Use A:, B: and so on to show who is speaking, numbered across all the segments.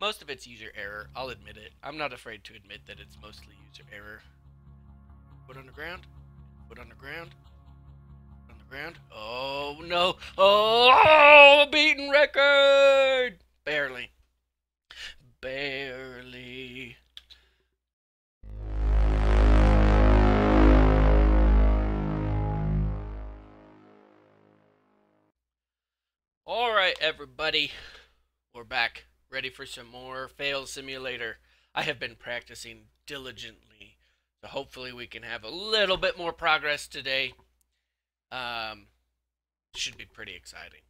A: Most of it's user error. I'll admit it. I'm not afraid to admit that it's mostly user error. Foot on the ground. Foot on the ground. Foot on the ground. Oh no! Oh, beaten record. Barely. Barely. All right, everybody. We're back, ready for some more Fail Simulator. I have been practicing diligently, so hopefully we can have a little bit more progress today. Um, should be pretty exciting.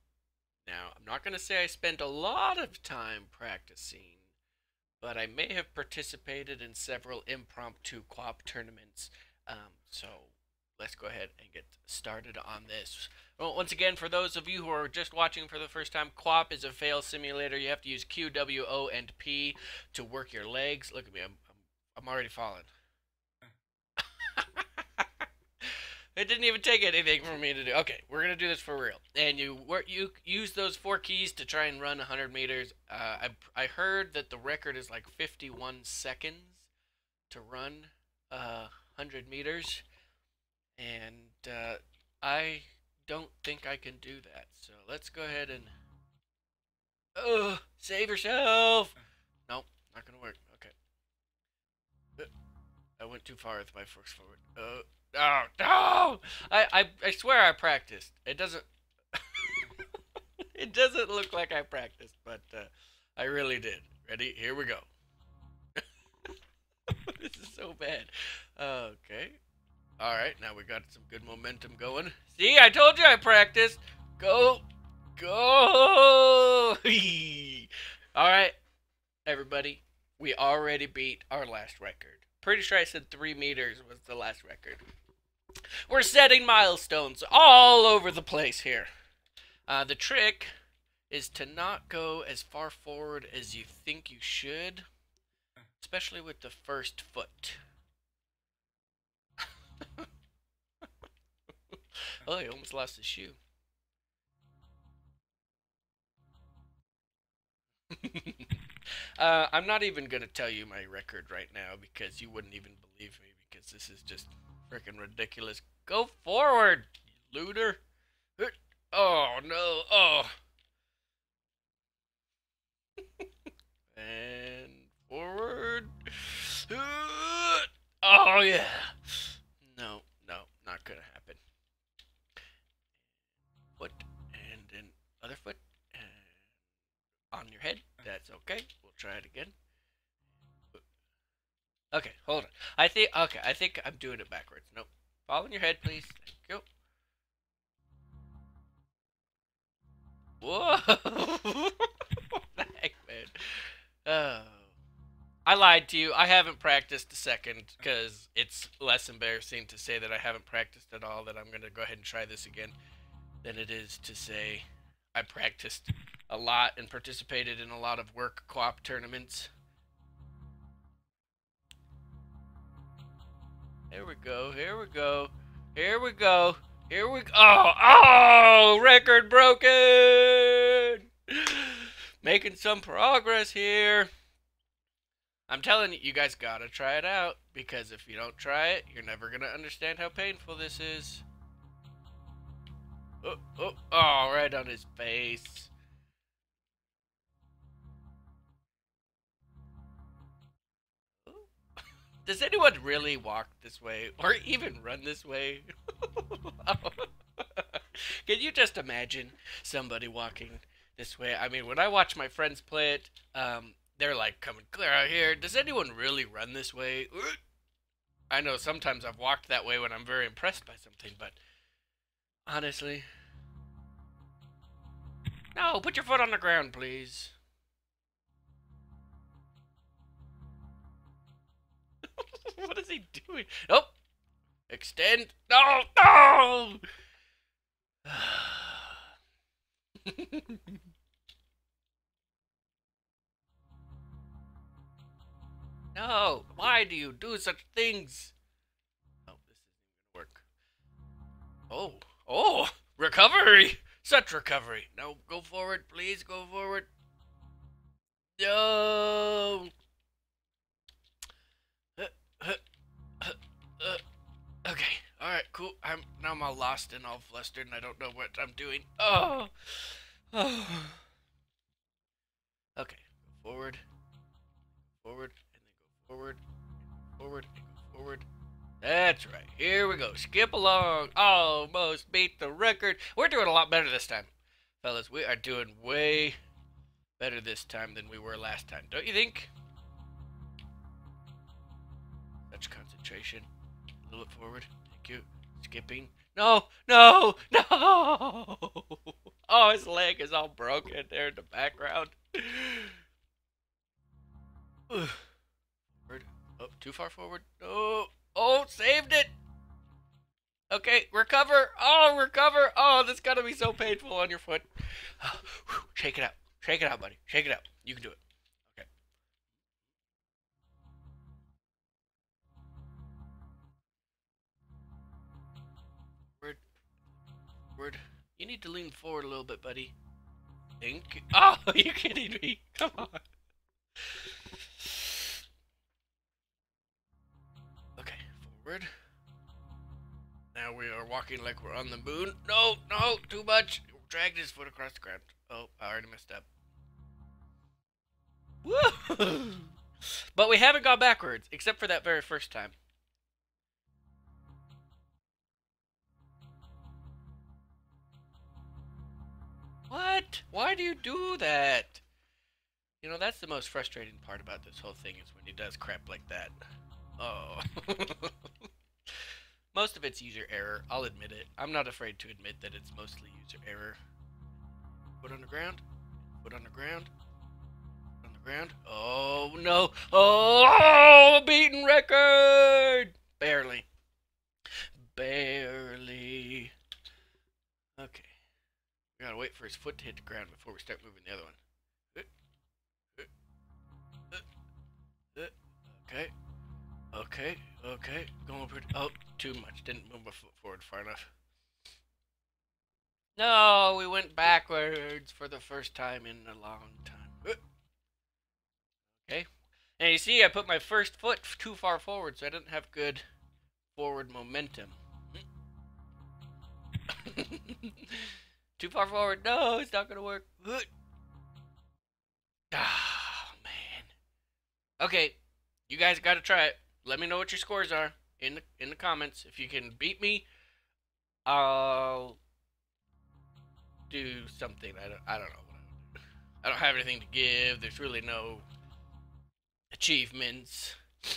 A: Now, I'm not going to say I spent a lot of time practicing, but I may have participated in several impromptu QWOP tournaments. Um, so let's go ahead and get started on this. Well, once again, for those of you who are just watching for the first time, QWOP is a fail simulator. You have to use Q, W, O, and P to work your legs. Look at me, I'm, I'm, I'm already falling. it didn't even take anything for me to do. Okay, we're gonna do this for real. And you you use those four keys to try and run 100 meters. Uh, I I heard that the record is like 51 seconds to run uh, 100 meters, and uh, I don't think I can do that. So let's go ahead and. Oh, save yourself! Nope, not gonna work. Okay. Uh, I went too far with my forks forward. Uh, oh, no! I, I, I swear I practiced. It doesn't. it doesn't look like I practiced, but uh, I really did. Ready? Here we go. this is so bad. Okay. All right, now we got some good momentum going. See, I told you I practiced. Go, go. All right, everybody, we already beat our last record. Pretty sure I said three meters was the last record. We're setting milestones all over the place here. Uh, the trick is to not go as far forward as you think you should, especially with the first foot. Oh, he almost lost his shoe. uh, I'm not even going to tell you my record right now because you wouldn't even believe me because this is just freaking ridiculous. Go forward, looter. Oh, no. Oh. I think okay. I think I'm doing it backwards. Nope. Fall on your head, please. Thank you. Whoa! what the heck, man? Oh. I lied to you. I haven't practiced a second because it's less embarrassing to say that I haven't practiced at all, that I'm going to go ahead and try this again, than it is to say I practiced a lot and participated in a lot of work QWOP tournaments. Here we go. Here we go. Here we go. Here we go. Oh, oh, record broken. Making some progress here. I'm telling you, you guys gotta try it out because if you don't try it, you're never gonna understand how painful this is. Oh, oh, oh, right on his face. Does anyone really walk this way or even run this way? Can you just imagine somebody walking this way? I mean, when I watch my friends play it, um, they're like coming clear out here. Does anyone really run this way? I know sometimes I've walked that way when I'm very impressed by something, but honestly. No, put your foot on the ground, please. Nope. Oh. Extend. No. No. no. Why do you do such things? Oh, this isn't gonna work. Oh. Oh. Recovery. Such recovery. No. Go forward, please. Go forward. No. Uh, uh, I'm now I'm all lost and all flustered and I don't know what I'm doing. Oh. Oh. Okay. Forward. Forward and then go forward. Forward and go forward. That's right. Here we go. Skip along. Almost beat the record. We're doing a lot better this time. Fellas, we are doing way better this time than we were last time. Don't you think? Such concentration. A little bit forward. Thank you. Skipping. No, no, no! Oh, his leg is all broken there in the background. forward. Oh, too far forward. No. Oh, saved it. Okay, recover. Oh, recover. Oh, that's gotta be so painful on your foot. Oh, shake it out. Shake it out, buddy. Shake it out. You can do it. Forward. You need to lean forward a little bit, buddy. Think. Oh, you kidding me? Come on. Okay, forward. Now we are walking like we're on the moon. No, no, too much. Dragged his foot across the ground. Oh, I already messed up. Woo! but we haven't gone backwards, except for that very first time. What? Why do you do that? You know, that's the most frustrating part about this whole thing is when he does crap like that. Oh. Most of it's user error, I'll admit it. I'm not afraid to admit that it's mostly user error. Foot on the ground. Foot on the ground. On the ground. Oh no. Oh, beaten record! Barely. Barely. Okay. We gotta wait for his foot to hit the ground before we start moving the other one. Okay. Okay, okay. Going pretty. Oh, too much. Didn't move my foot forward far enough. No, we went backwards for the first time in a long time. Okay. And you see, I put my first foot too far forward, so I didn't have good forward momentum. Too far forward. No, it's not to work. Ah, oh, man. Okay, you guys got to try it. Let me know what your scores are in the in the comments. If you can beat me, I'll do something. I don't I don't know. I don't have anything to give. There's really no achievements.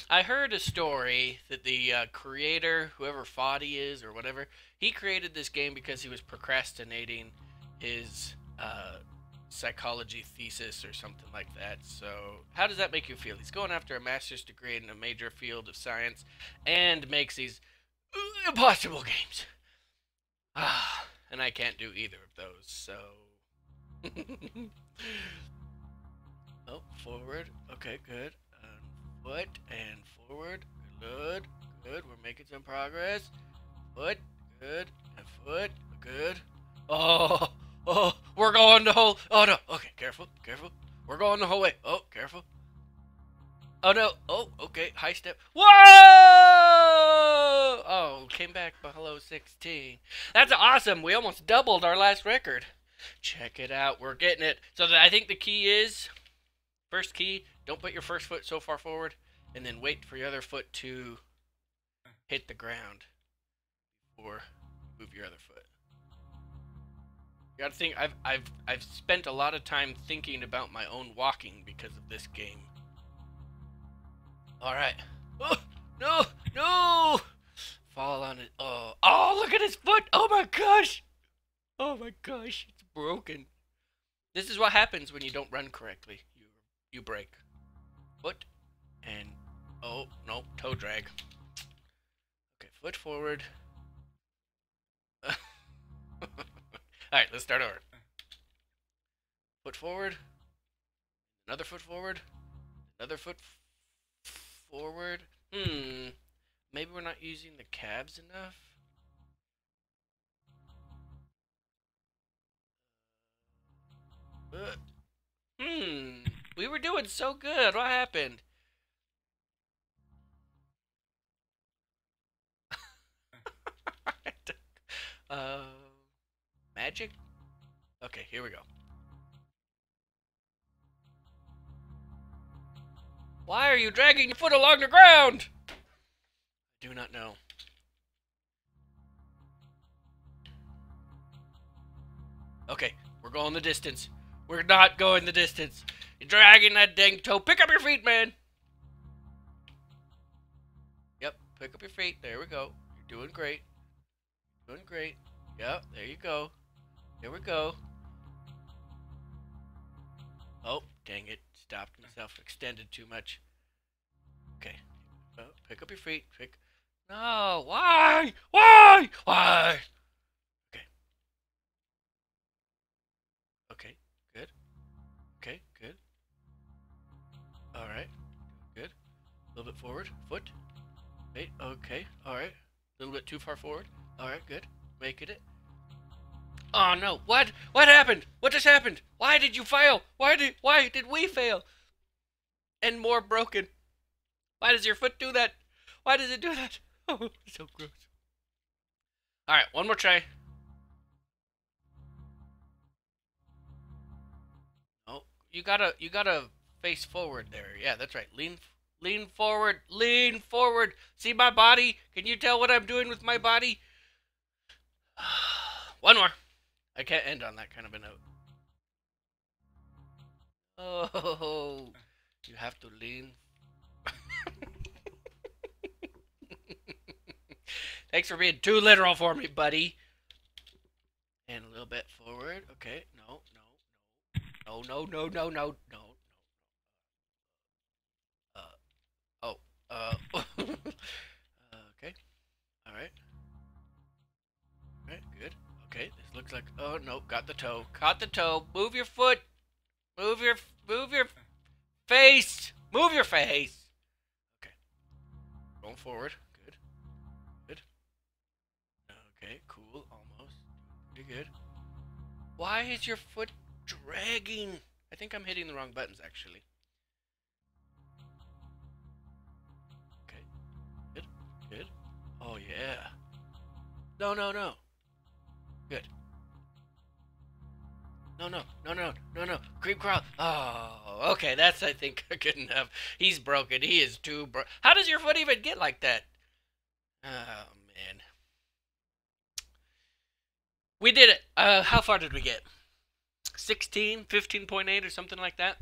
A: I heard a story that the uh, creator, whoever Foddy is or whatever, he created this game because he was procrastinating his uh, psychology thesis or something like that. So, how does that make you feel? He's going after a master's degree in a major field of science and makes these impossible games. Ah, and I can't do either of those, so. oh, forward. Okay, good. Foot and forward. Good, good. We're making some progress. Foot, good. And foot, good. Oh, Oh, we're going the whole. Oh no. Okay, careful, careful. We're going the whole way. Oh, careful. Oh no. Oh, okay. High step. Whoa! Oh, came back below 16. That's awesome. We almost doubled our last record. Check it out. We're getting it. So I think the key is first key, don't put your first foot so far forward and then wait for your other foot to hit the ground or move your other foot. You gotta think, I've, I've, I've spent a lot of time thinking about my own walking because of this game. Alright. Oh, no, no! Fall on it. Oh, oh, look at his foot! Oh my gosh! Oh my gosh, it's broken. This is what happens when you don't run correctly. You, break. Foot, and, oh, no, toe drag. Okay, foot forward. Alright, let's start over. Foot forward. Another foot forward. Another foot forward. Hmm. Maybe we're not using the cabs enough? Uh, hmm. We were doing so good. What happened? Uh, magic? Okay, here we go. Why are you dragging your foot along the ground? I do not know. Okay, we're going the distance. We're not going the distance. You're dragging that dang toe. Pick up your feet, man. Yep, pick up your feet. There we go. You're doing great. Doing great. Yep, there you go. There we go. Oh, dang it. Stopped myself. Extended too much. Okay. Oh, pick up your feet. Pick. No. Why? Why? Why? Forward. Foot. Wait. Okay. All right. A little bit too far forward. All right. Good. Making it. Oh no! What? What happened? What just happened? Why did you fail? Why did why did we fail? And more broken. Why does your foot do that? Why does it do that? Oh, so gross. All right, one more try. Oh, you gotta you gotta face forward there. Yeah, that's right. Lean lean forward. Lean forward. See my body? Can you tell what I'm doing with my body? one more. I can't end on that kind of a note. Oh, you have to lean. Thanks for being too literal for me, buddy. And a little bit forward. Okay, no, no, no, no, no, no, no, no, looks like. Oh no, got the toe. Caught the toe. Move your foot. Move your move your face. Move your face. Okay. Going forward. Good. Good. Okay, cool. Almost. Pretty good. Why is your foot dragging? I think I'm hitting the wrong buttons actually. Okay. Good. Good. Oh yeah. No, no, no. Good. No, no, no, no, no, no. Creep crawl. Oh, okay. That's, I think, good enough. He's broken. He is too bro. How does your foot even get like that? Oh, man. We did it. Uh, how far did we get? 16, 15.8 or something like that?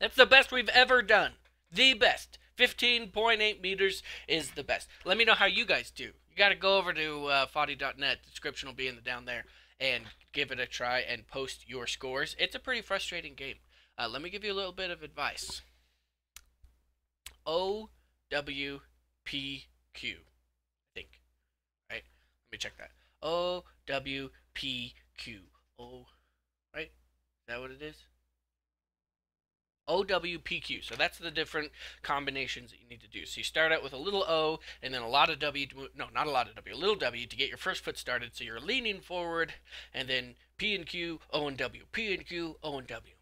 A: That's the best we've ever done. The best. 15.8 meters is the best. Let me know how you guys do you got to go over to uh, Foddy.net. Description will be in the down there, and give it a try and post your scores. It's a pretty frustrating game. Uh, let me give you a little bit of advice. O W P Q, I think. Right? Let me check that. O W P Q. O, right? Is that what it is? OWPQ. So that's the different combinations that you need to do. So you start out with a little O and then a lot of W. No, not a lot of W. A little W to get your first foot started. So you're leaning forward, and then P and Q, O and W. P and Q, O and W.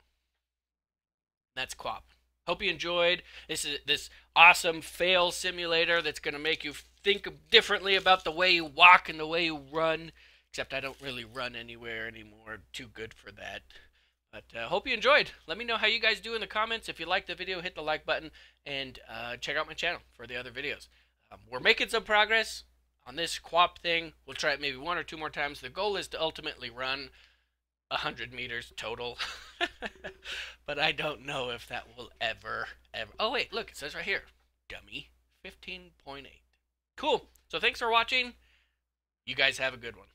A: That's QWOP. Hope you enjoyed. This is this awesome fail simulator that's going to make you think differently about the way you walk and the way you run. Except I don't really run anywhere anymore. Too good for that. But uh, hope you enjoyed. Let me know how you guys do in the comments. If you like the video, hit the like button and uh, check out my channel for the other videos. Um, we're making some progress on this QWOP thing. We'll try it maybe one or two more times. The goal is to ultimately run 100 meters total. but I don't know if that will ever, ever. Oh, wait, look, it says right here dummy 15.8. Cool. So thanks for watching. You guys have a good one.